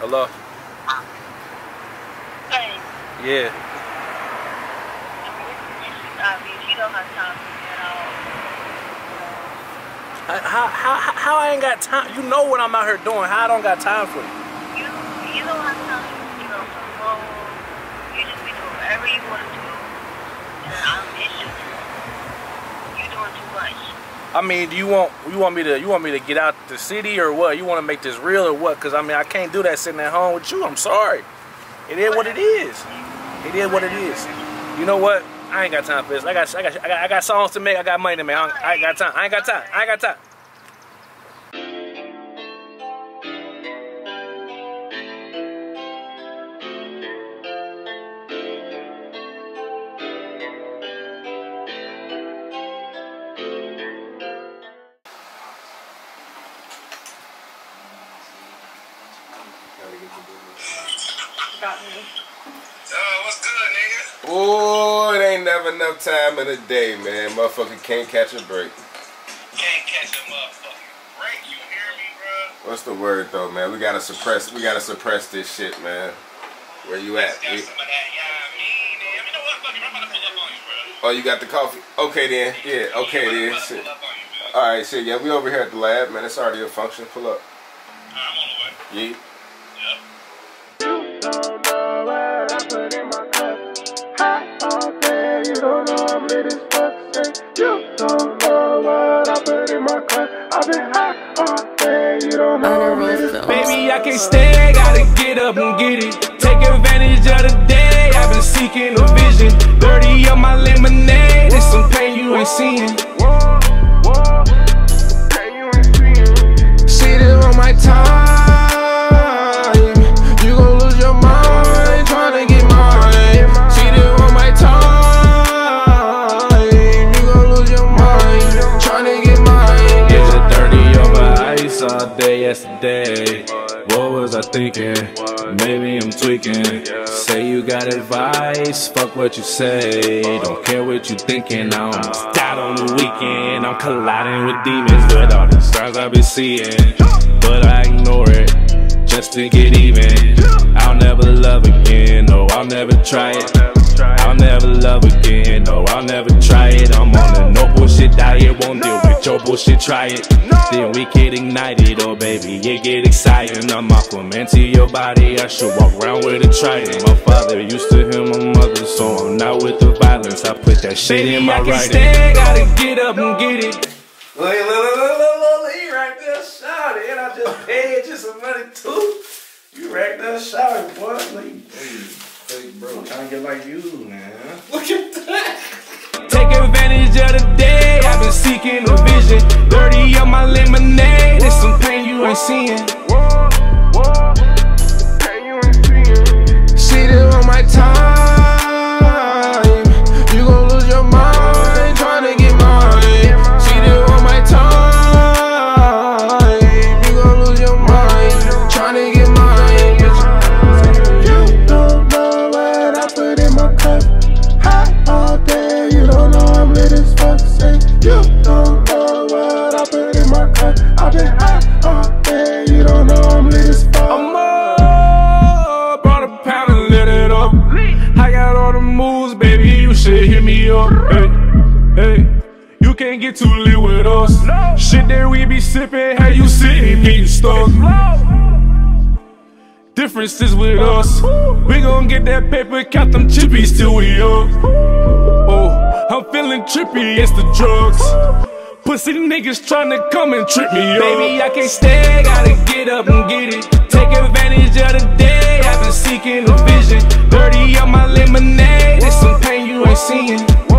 Hello? Hey, Yeah. I mean, you don't have time for me at all. How, how, how, I ain't got time? You know what I'm out here doing. How I don't got time for you? You, you don't have time you know, for phone. You just be doing whatever you want to do. And I'm, it's just, you doing too much. I mean, do you want you want me to you want me to get out the city or what? You want to make this real or what? Cause I mean, I can't do that sitting at home with you. I'm sorry. It is what it is. It is what it is. You know what? I ain't got time for this. I got I got I got, I got songs to make. I got money to make. I, I ain't got time. I ain't got time. I ain't got time. Got me. Uh, what's good, nigga? Oh, it ain't never enough time in the day, man. Motherfucker can't catch a break. Can't catch a motherfucking break. You hear me, bro? What's the word though, man? We gotta suppress. We gotta suppress this shit, man. Where you at? Got some of that, yeah, I mean, man. You know what? Fuck it. I'm about to pull up on you, bro. oh, you got the coffee? Okay then. Yeah. Okay then. Shit. pull up on you, man. All right, shit. Yeah, we over here at the lab, man. It's already a function. Pull up. I'm on the way. Yeah. Baby, I can't stay, gotta get up and get it. Take advantage of the day, I've been seeking a vision. Dirty on my lemonade, yesterday. What was I thinking? Maybe I'm tweaking. Say you got advice, fuck what you say. Don't care what you thinking. I'm out on the weekend. I'm colliding with demons with all the stars I've been seeing. But I ignore it just to get even. I'll never love again. No, I'll never try it. I'll never love again. No, I'll never try it. I'm on a no bullshit diet. Won't deal with your bullshit. Try it. Then we get ignited. Oh, baby, it get exciting. I'm Aquaman to your body. I should walk around with a trident. My father used to him, my mother, so I'm not with the violence. I put that shit in my writing. Stay, gotta get up and get it. Look, look, look, look, look, look, he right there shouting, and I just paid you some money too. You right there shouting, boy. Look, hey, hey, bro, trying to get like you, man. Look at that. Take advantage of the day, I've been seeking a vision. Dirty on my lemonade, it's some pain you ain't seeing. You don't know what I put in my cup. I've been hot all day, you don't know I'm lit as fuck. I'm up, brought a pound and lit it up. I got all the moves, baby, you should hit me up. Hey, hey, you can't get too lit with us. Shit that we be sipping, how you sitting, getting stuck. Differences with us. We gon' get that paper, count them chippies till we up. I'm feeling trippy, it's the drugs. Pussy niggas tryna come and trip me up. Baby, I can't stay, gotta get up and get it. Take advantage of the day, I've been seeking a vision. Dirty on my lemonade, it's some pain you ain't seeing.